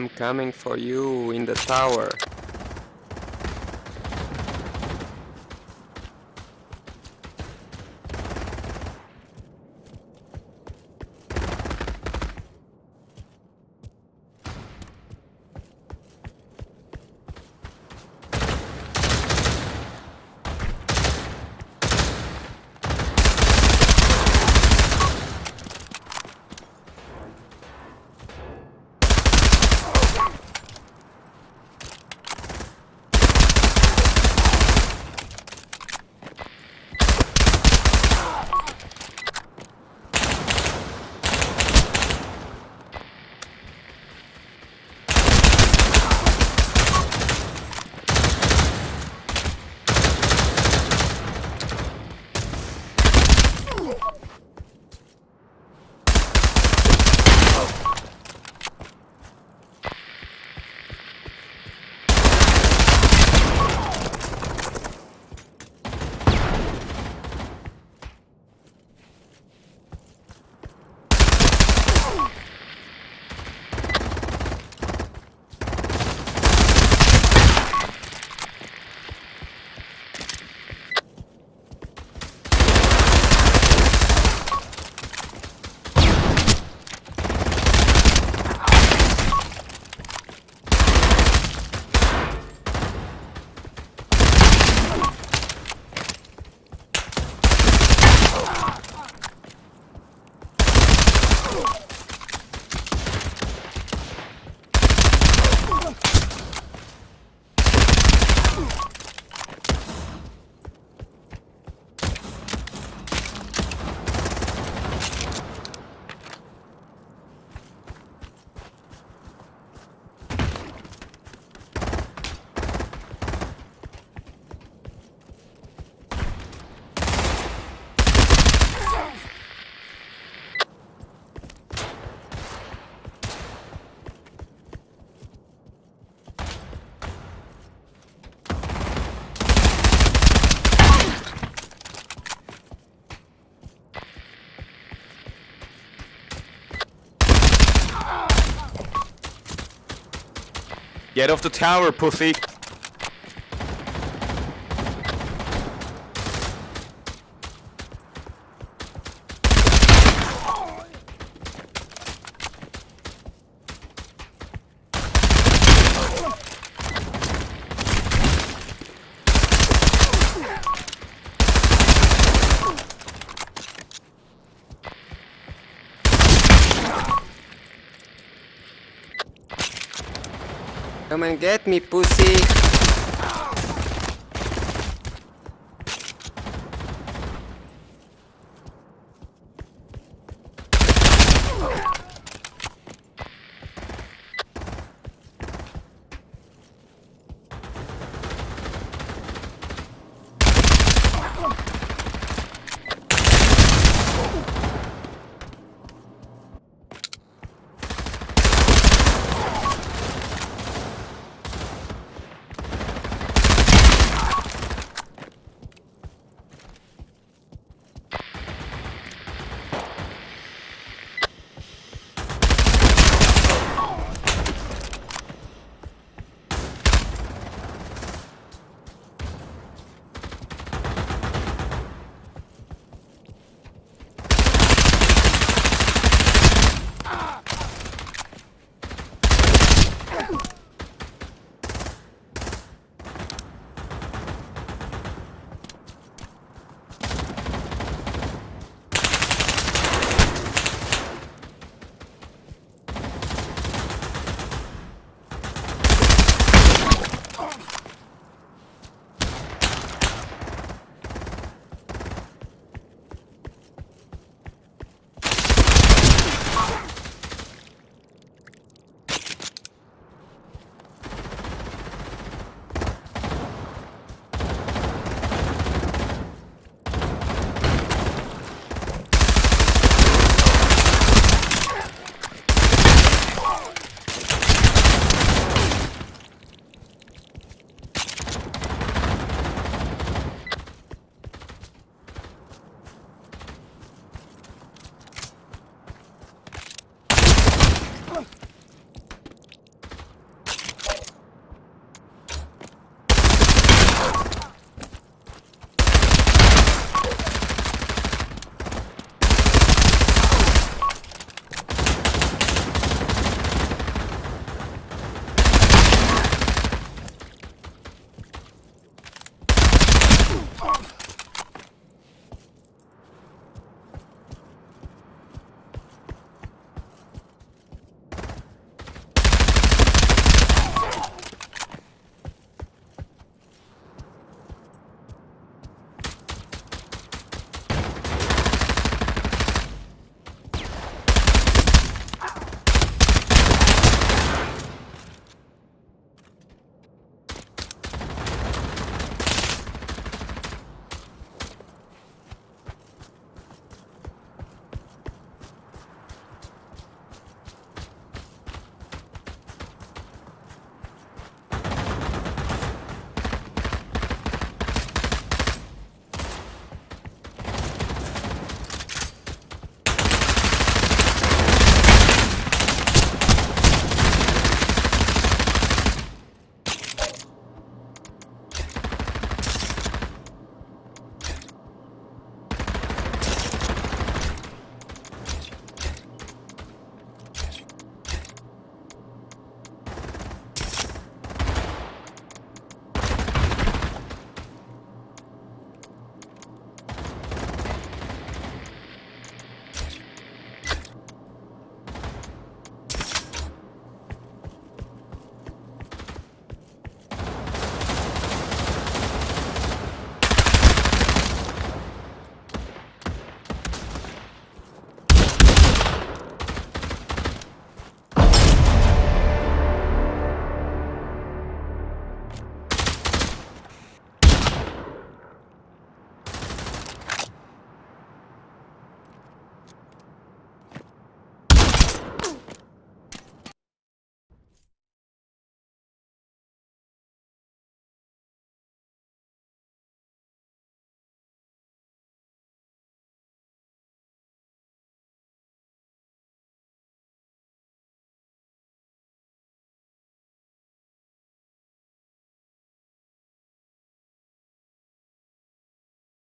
I'm coming for you in the tower. Get off the tower, pussy! Come and get me, pussy.